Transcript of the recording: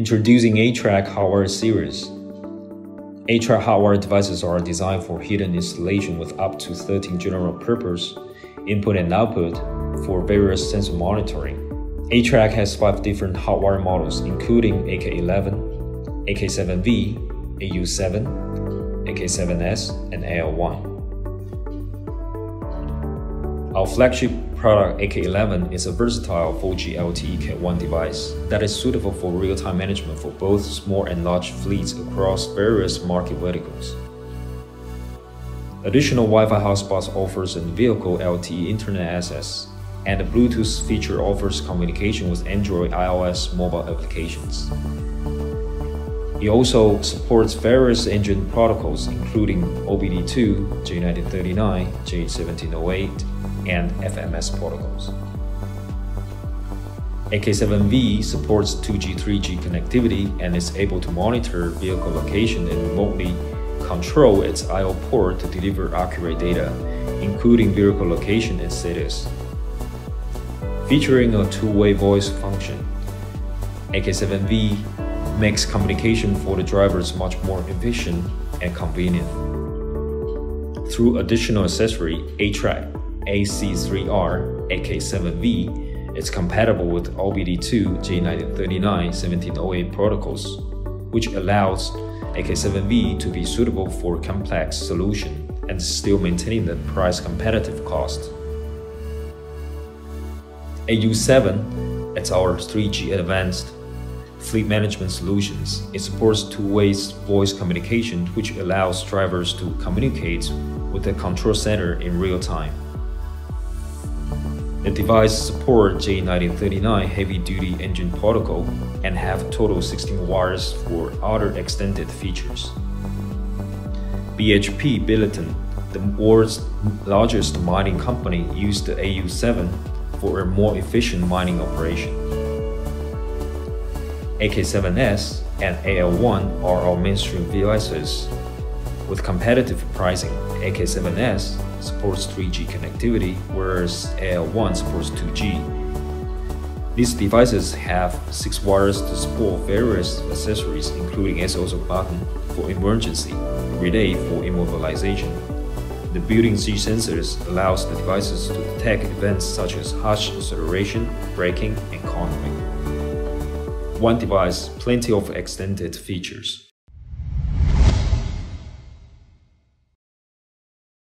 Introducing ATrack hardwired series. ATrack hardwired devices are designed for hidden installation with up to 13 general purpose input and output for various sensor monitoring. ATrack has five different hardwired models including AK11, AK7V, AU7, AK7S, and AL1. Our flagship product AK11 is a versatile 4G LTE Cat 1 device that is suitable for real-time management for both small and large fleets across various market verticals. Additional Wi-Fi hotspots offers a vehicle LTE internet access, and the Bluetooth feature offers communication with Android iOS mobile applications. It also supports various engine protocols including OBD2, J1939, J1708, and FMS protocols. AK7V supports 2G 3G connectivity and is able to monitor vehicle location and remotely control its I.O. port to deliver accurate data, including vehicle location and status. Featuring a two-way voice function, AK7V makes communication for the drivers much more efficient and convenient. Through additional accessory ATrack, AC3R, AK7V is compatible with OBD2 J1939 1708 protocols, which allows AK7V to be suitable for complex solution and still maintaining the price competitive cost. AU7 is our 3G advanced fleet management solutions. It supports two-way voice communication, which allows drivers to communicate with the control center in real time. The device supports J1939 heavy-duty engine protocol and have total 16 wires for other extended features. BHP Billiton, the world's largest mining company, used the AU7 for a more efficient mining operation. AK7S and AL1 are our mainstream devices. With competitive pricing, AK7S supports 3G connectivity, whereas AL1 supports 2G. These devices have six wires to support various accessories, including SOS button for emergency, relay for immobilization. The built-in G sensors allows the devices to detect events such as harsh acceleration, braking, and cornering one device, plenty of extended features.